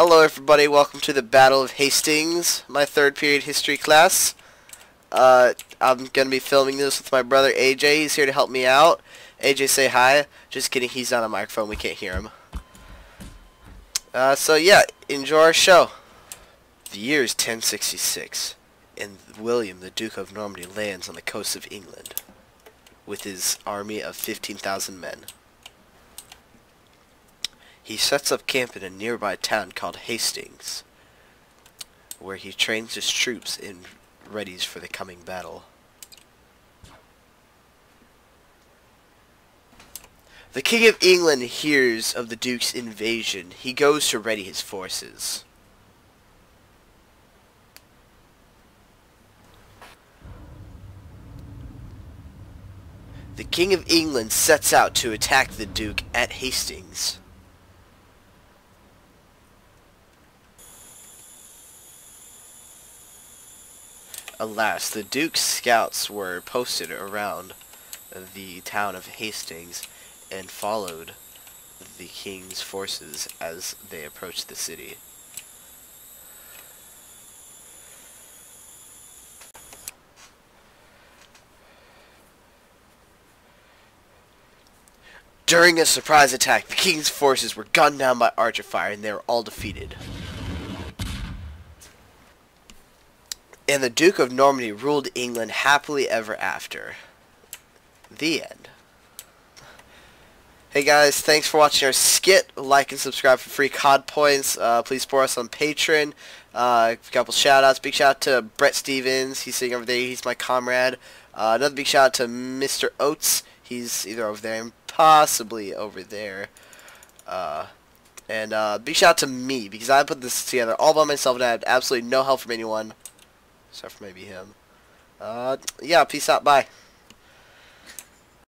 Hello everybody, welcome to the Battle of Hastings, my third period history class. Uh, I'm going to be filming this with my brother AJ, he's here to help me out. AJ say hi. Just kidding, he's on a microphone, we can't hear him. Uh, so yeah, enjoy our show. The year is 1066, and William, the Duke of Normandy, lands on the coast of England with his army of 15,000 men. He sets up camp in a nearby town called Hastings, where he trains his troops and readies for the coming battle. The King of England hears of the Duke's invasion. He goes to ready his forces. The King of England sets out to attack the Duke at Hastings. Alas, the Duke's scouts were posted around the town of Hastings and followed the king's forces as they approached the city. During a surprise attack, the king's forces were gunned down by archer fire and they were all defeated. And the Duke of Normandy ruled England happily ever after. The end. Hey guys, thanks for watching our skit. Like and subscribe for free COD points. Uh, please support us on Patreon. Uh, a couple shout outs. Big shout out to Brett Stevens. He's sitting over there. He's my comrade. Uh, another big shout out to Mr. Oates. He's either over there and possibly over there. Uh, and uh, big shout out to me because I put this together all by myself and I had absolutely no help from anyone. Except for maybe him. Uh, yeah, peace out. Bye.